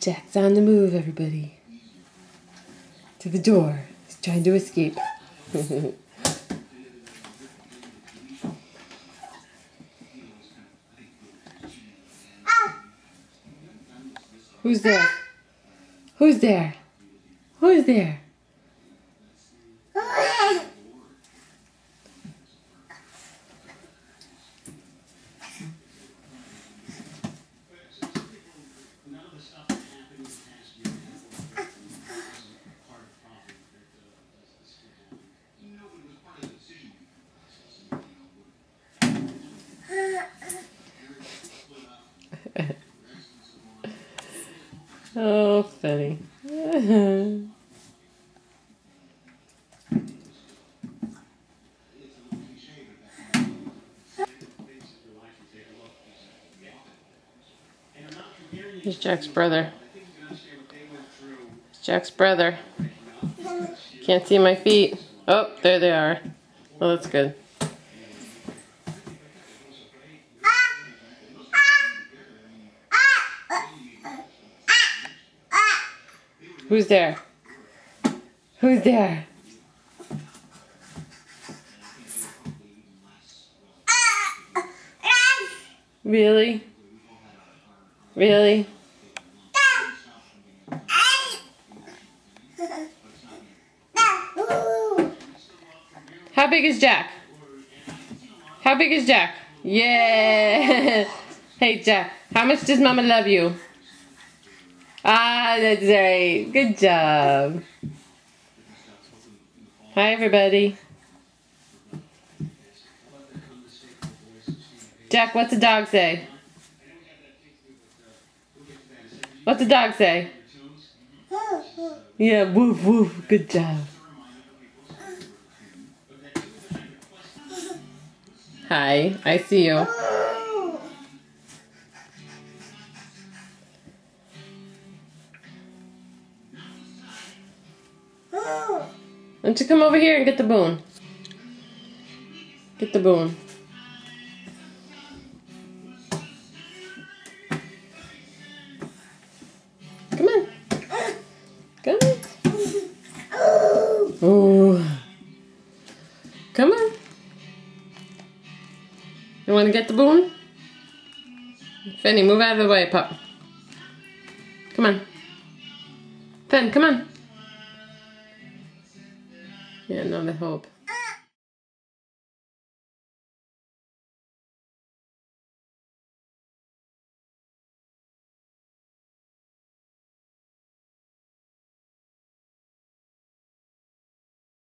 Jack's on the move, everybody. To the door. He's trying to escape. Who's there? Who's there? Who's there? Oh, funny. Here's Jack's brother. It's Jack's brother. Can't see my feet. Oh, there they are. Well, that's good. Who's there? Who's there? Really? Really? How big is Jack? How big is Jack? Yeah! hey Jack, how much does mama love you? Ah, that's right. Good job. Hi, everybody. Jack, what's the dog say? What's the dog say? Yeah, woof woof. Good job. Hi, I see you. Why don't you come over here and get the boon? Get the boon. Come on. Come on. Oh. Come on. You want to get the boon? Fenny, move out of the way, pup. Come on. Fen, come on. Yeah, not a hope.